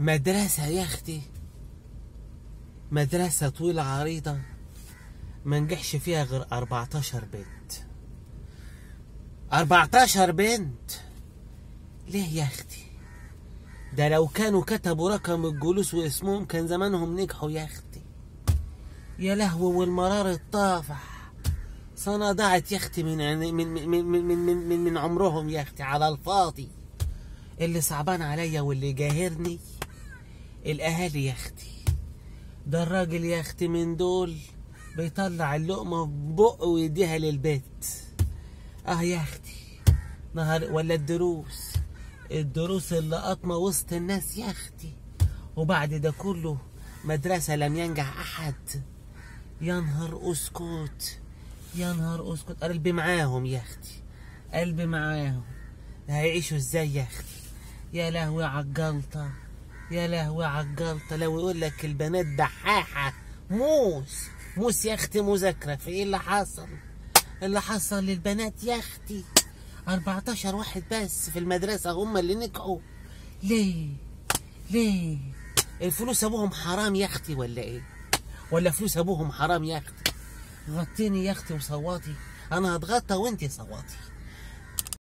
مدرسة يا أختي. مدرسة طويلة عريضة. ما نجحش فيها غير 14 بنت. 14 بنت؟ ليه يا أختي؟ ده لو كانوا كتبوا رقم الجلوس واسمهم كان زمانهم نجحوا يا أختي. يا لهوي والمرار الطافح. سنة ضاعت يا أختي من من من من من من, من, عمرهم يا أختي على الفاضي. اللي صعبان عليا واللي جاهرني. الأهالي يا أختي ده الراجل يا أختي من دول بيطلع اللقمة في بقه ويديها للبيت. آه يا أختي نهار ولا الدروس؟ الدروس اللي قطمة وسط الناس يا أختي. وبعد ده كله مدرسة لم ينجح أحد. يا نهار أسكت يا نهار أسكت. قلبي معاهم يا أختي قلبي معاهم. هيعيشوا إزاي يا أختي؟ يا لهوي عالجلطة يا لهوي عالجلطة لو يقول لك البنات دحاحة موس موس يا أختي مذاكرة. في إيه اللي حصل؟ اللي حصل للبنات يا أختي. 14 واحد بس في المدرسة هم اللي نجحوا. ليه؟ ليه؟ الفلوس أبوهم حرام يا أختي ولا إيه؟ ولا فلوس أبوهم حرام يا أختي؟ غطيني يا أختي وصوتي. أنا هتغطى وأنتي صوتي.